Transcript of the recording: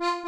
you